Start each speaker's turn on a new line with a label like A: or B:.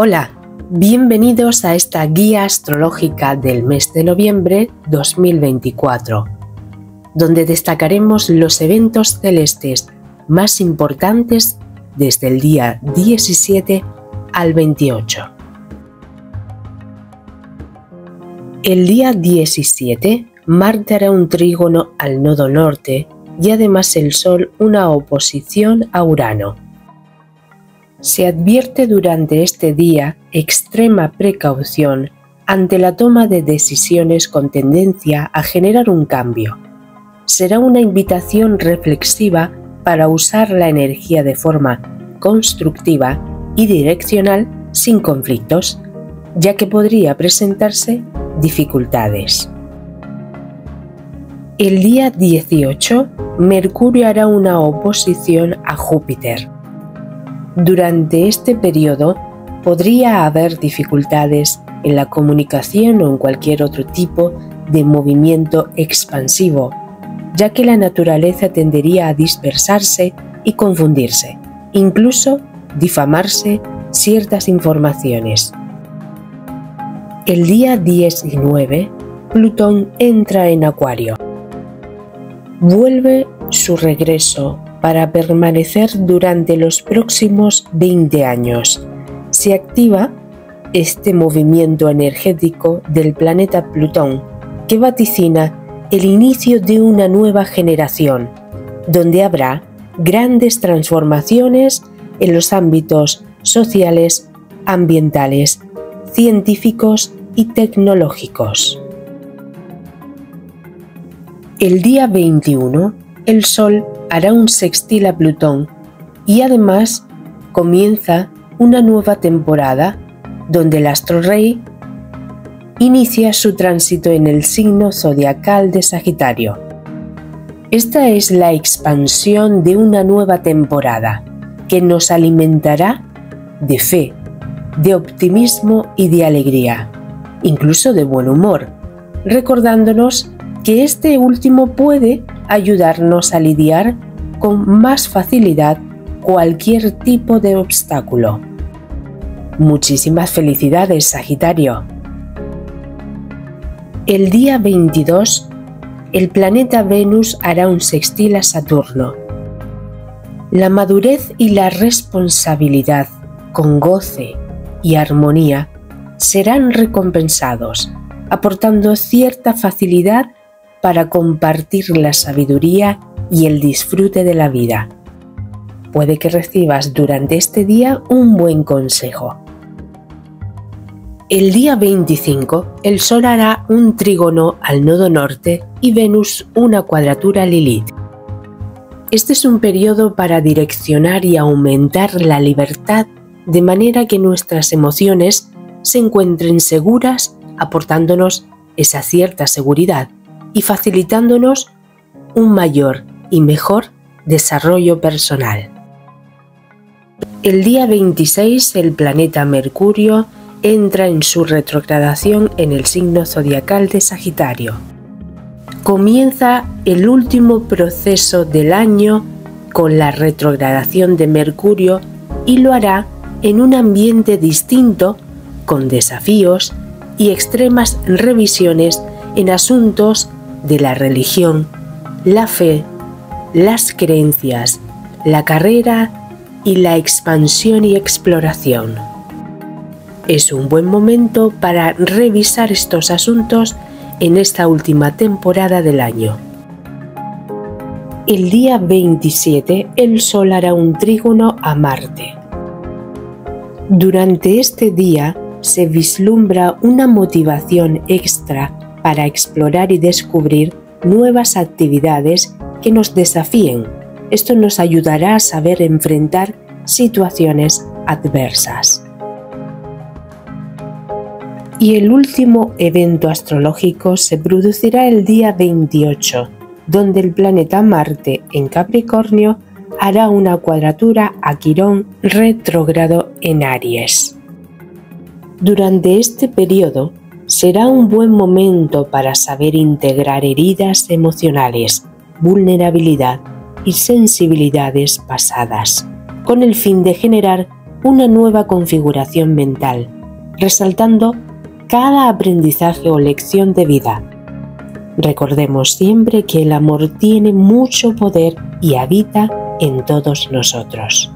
A: Hola, bienvenidos a esta guía astrológica del mes de noviembre 2024, donde destacaremos los eventos celestes más importantes desde el día 17 al 28. El día 17, Marte hará un trígono al nodo norte y además el Sol una oposición a Urano se advierte durante este día extrema precaución ante la toma de decisiones con tendencia a generar un cambio. Será una invitación reflexiva para usar la energía de forma constructiva y direccional sin conflictos, ya que podría presentarse dificultades. El día 18, Mercurio hará una oposición a Júpiter durante este periodo podría haber dificultades en la comunicación o en cualquier otro tipo de movimiento expansivo, ya que la naturaleza tendería a dispersarse y confundirse, incluso difamarse ciertas informaciones. El día 19, Plutón entra en Acuario. Vuelve su regreso para permanecer durante los próximos 20 años. Se activa este movimiento energético del planeta Plutón que vaticina el inicio de una nueva generación, donde habrá grandes transformaciones en los ámbitos sociales, ambientales, científicos y tecnológicos. El día 21, el Sol hará un sextil a Plutón y además comienza una nueva temporada donde el astro rey inicia su tránsito en el signo zodiacal de Sagitario. Esta es la expansión de una nueva temporada que nos alimentará de fe, de optimismo y de alegría, incluso de buen humor, recordándonos que este último puede ayudarnos a lidiar con más facilidad cualquier tipo de obstáculo. Muchísimas felicidades, Sagitario. El día 22, el planeta Venus hará un sextil a Saturno. La madurez y la responsabilidad, con goce y armonía, serán recompensados, aportando cierta facilidad para compartir la sabiduría y el disfrute de la vida. Puede que recibas durante este día un buen consejo. El día 25, el Sol hará un trígono al nodo norte y Venus una cuadratura Lilith. Este es un periodo para direccionar y aumentar la libertad de manera que nuestras emociones se encuentren seguras, aportándonos esa cierta seguridad y facilitándonos un mayor y mejor desarrollo personal. El día 26 el planeta Mercurio entra en su retrogradación en el signo zodiacal de Sagitario. Comienza el último proceso del año con la retrogradación de Mercurio y lo hará en un ambiente distinto, con desafíos y extremas revisiones en asuntos de la religión, la fe, las creencias, la carrera y la expansión y exploración. Es un buen momento para revisar estos asuntos en esta última temporada del año. El día 27 el Sol hará un trígono a Marte. Durante este día se vislumbra una motivación extra para explorar y descubrir nuevas actividades que nos desafíen. Esto nos ayudará a saber enfrentar situaciones adversas. Y el último evento astrológico se producirá el día 28, donde el planeta Marte en Capricornio hará una cuadratura a Quirón retrógrado en Aries. Durante este periodo será un buen momento para saber integrar heridas emocionales, vulnerabilidad y sensibilidades pasadas, con el fin de generar una nueva configuración mental, resaltando cada aprendizaje o lección de vida. Recordemos siempre que el amor tiene mucho poder y habita en todos nosotros.